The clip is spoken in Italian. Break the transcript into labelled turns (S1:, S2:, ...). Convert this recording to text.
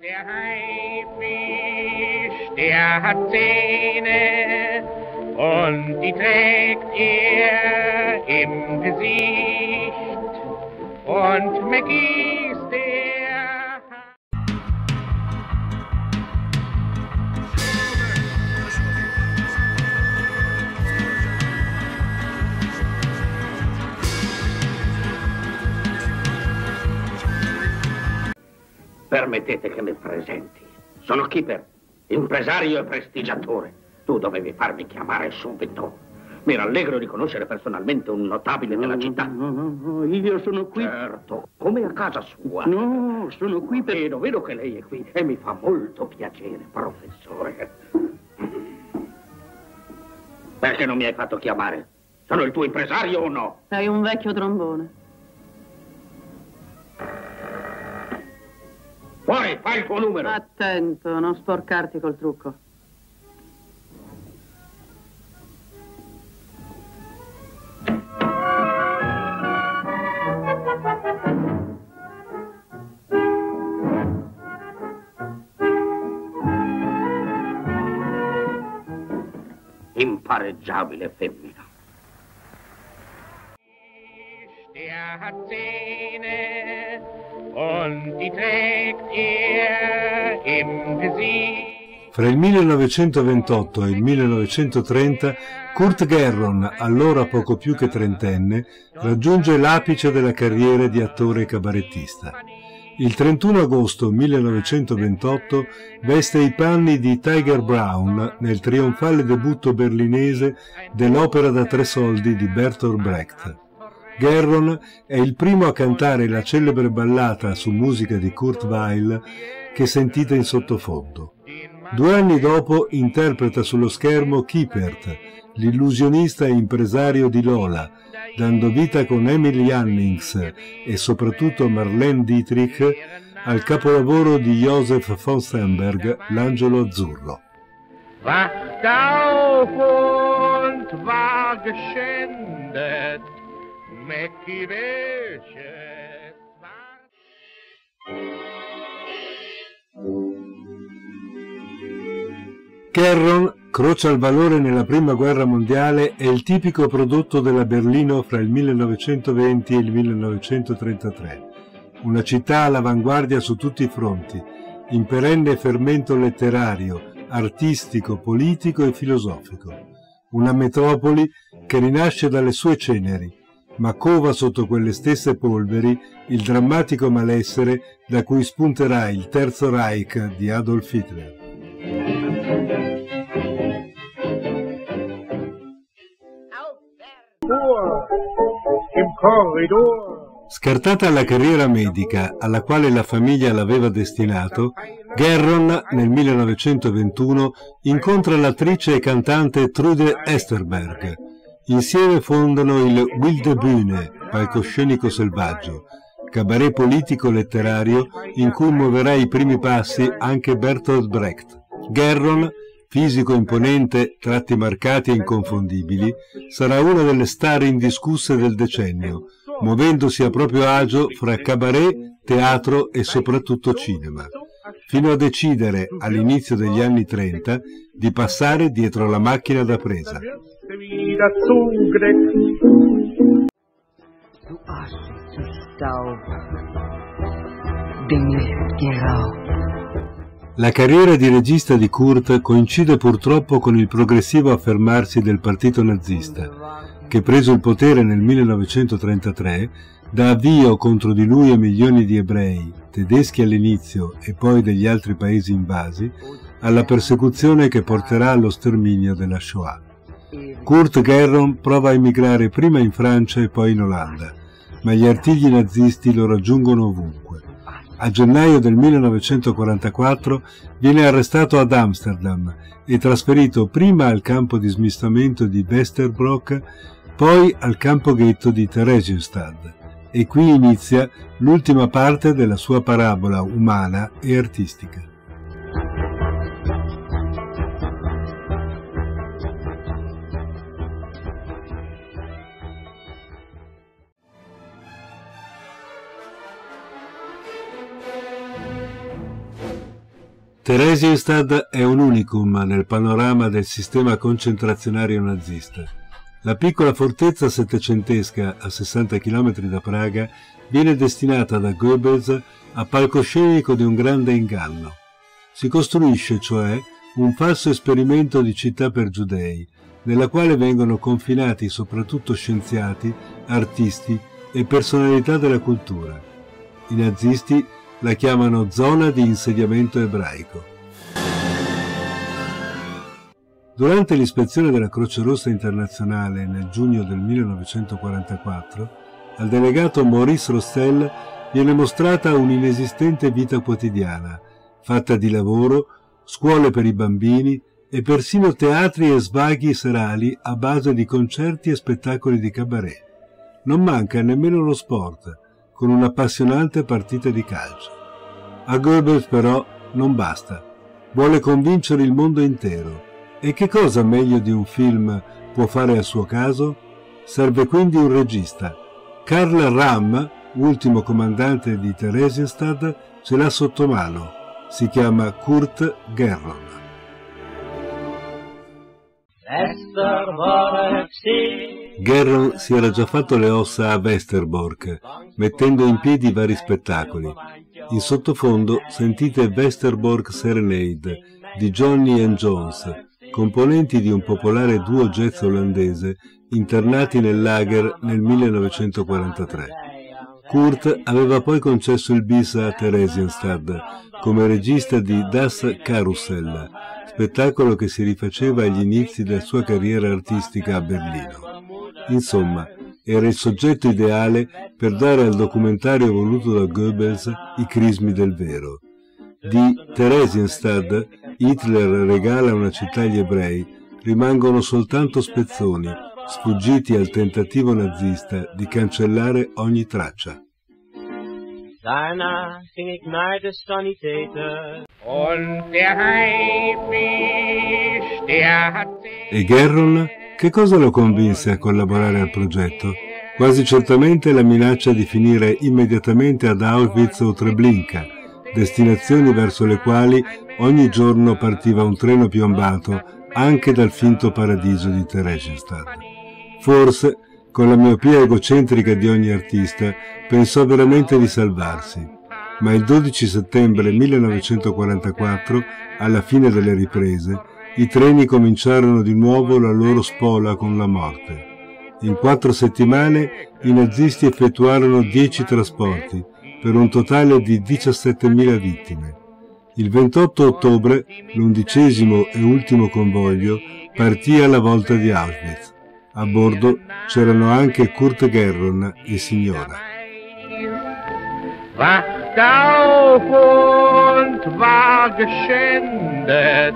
S1: Der Haifisch, der hat Zähne und die trägt er im Gesicht. Und McGee's
S2: Permettete che mi presenti. Sono Keeper, impresario e prestigiatore. Tu dovevi farmi chiamare subito. Mi rallegro di conoscere personalmente un notabile della città.
S3: No, no, no, io sono qui.
S2: Certo, come a casa sua.
S3: No, sono qui per...
S2: Vedo, vedo che lei è qui e mi fa molto piacere, professore. Perché non mi hai fatto chiamare? Sono il tuo impresario o no?
S4: Sei un vecchio trombone.
S2: Fuori, fai il tuo numero.
S4: Attento, non sporcarti col trucco.
S2: Impareggiabile femmina.
S1: Zähne und die trägt er im Gesicht.
S5: Fra il 1928 e il 1930 Kurt Gerron, allora poco più che trentenne, raggiunge l'apice della carriera di attore e cabarettista. Il 31 agosto 1928 veste i panni di Tiger Brown nel trionfale debutto berlinese dell'opera da tre soldi di Bertolt Brecht. Gerron è il primo a cantare la celebre ballata su musica di Kurt Weill che sentite in sottofondo. Due anni dopo interpreta sullo schermo Kiepert, l'illusionista e impresario di Lola, dando vita con Emily Jannings e soprattutto Marlene Dietrich al capolavoro di Joseph von Sternberg, L'angelo azzurro.
S1: Wacht auf und war geschändet, Mäcki welches war...
S5: Kerron, croce al valore nella prima guerra mondiale, è il tipico prodotto della Berlino fra il 1920 e il 1933. Una città all'avanguardia su tutti i fronti, in perenne fermento letterario, artistico, politico e filosofico. Una metropoli che rinasce dalle sue ceneri, ma cova sotto quelle stesse polveri il drammatico malessere da cui spunterà il Terzo Reich di Adolf Hitler. Scartata la carriera medica alla quale la famiglia l'aveva destinato, Gerron nel 1921 incontra l'attrice e cantante Trude Esterberg. Insieme fondano il Wilde Bühne, palcoscenico selvaggio, cabaret politico-letterario in cui muoverà i primi passi anche Bertolt Brecht. Gerron, fisico imponente, tratti marcati e inconfondibili, sarà una delle star indiscusse del decennio, muovendosi a proprio agio fra cabaret, teatro e soprattutto cinema, fino a decidere, all'inizio degli anni 30, di passare dietro la macchina da presa.
S1: Wieder zugedeckt.
S6: Du Asche zu Staub, Dinge die Rauch.
S5: La carriera di regista di Kurt coincide purtroppo con il progressivo affermarsi del partito nazista, che preso il potere nel 1933 dà avvio contro di lui e milioni di ebrei, tedeschi all'inizio e poi degli altri paesi invasi, alla persecuzione che porterà allo sterminio della Shoah. Kurt Gerron prova a emigrare prima in Francia e poi in Olanda, ma gli artigli nazisti lo raggiungono ovunque. A gennaio del 1944 viene arrestato ad Amsterdam e trasferito prima al campo di smistamento di Westerbrock, poi al campo ghetto di Theresienstadt. E qui inizia l'ultima parte della sua parabola umana e artistica. Theresienstadt è un unicum nel panorama del sistema concentrazionario nazista. La piccola fortezza settecentesca a 60 km da Praga viene destinata da Goebbels a palcoscenico di un grande inganno. Si costruisce, cioè, un falso esperimento di città per giudei, nella quale vengono confinati soprattutto scienziati, artisti e personalità della cultura. I nazisti la chiamano zona di insediamento ebraico. Durante l'ispezione della Croce Rossa internazionale nel giugno del 1944, al delegato Maurice Rostel viene mostrata un'inesistente vita quotidiana, fatta di lavoro, scuole per i bambini e persino teatri e svaghi serali a base di concerti e spettacoli di cabaret. Non manca nemmeno lo sport, con un'appassionante partita di calcio. A Goebbels però non basta. Vuole convincere il mondo intero. E che cosa meglio di un film può fare a suo caso? Serve quindi un regista. Karl Ramm, ultimo comandante di Theresienstadt, ce l'ha sotto mano. Si chiama Kurt Gerron. Gerron si era già fatto le ossa a Westerbork, mettendo in piedi vari spettacoli. In sottofondo sentite Westerbork Serenade di Johnny and Jones, componenti di un popolare duo jazz olandese internati nel lager nel 1943. Kurt aveva poi concesso il bis a Theresienstadt come regista di Das Karussell, spettacolo che si rifaceva agli inizi della sua carriera artistica a Berlino. Insomma, era il soggetto ideale per dare al documentario voluto da Goebbels i crismi del vero. Di Theresienstadt, Hitler regala una città agli ebrei, rimangono soltanto spezzoni, sfuggiti al tentativo nazista di cancellare ogni traccia.
S7: Daarna ging ik naar de sanitäter.
S1: Und der Haifisch, der hat
S5: E Gerron, che cosa lo convinse a collaborare al progetto? Quasi certamente la minaccia di finire immediatamente ad Auschwitz o Treblinka, destinazioni verso le quali ogni giorno partiva un treno piombato anche dal finto paradiso di Theresienstadt. Forse, con la miopia egocentrica di ogni artista, pensò veramente di salvarsi. Ma il 12 settembre 1944, alla fine delle riprese, i treni cominciarono di nuovo la loro spola con la morte. In quattro settimane i nazisti effettuarono dieci trasporti, per un totale di 17.000 vittime. Il 28 ottobre, l'undicesimo e ultimo convoglio partì alla volta di Auschwitz. A bordo c'erano anche Kurt Gerron e signora.
S1: wacht auf und war geschändet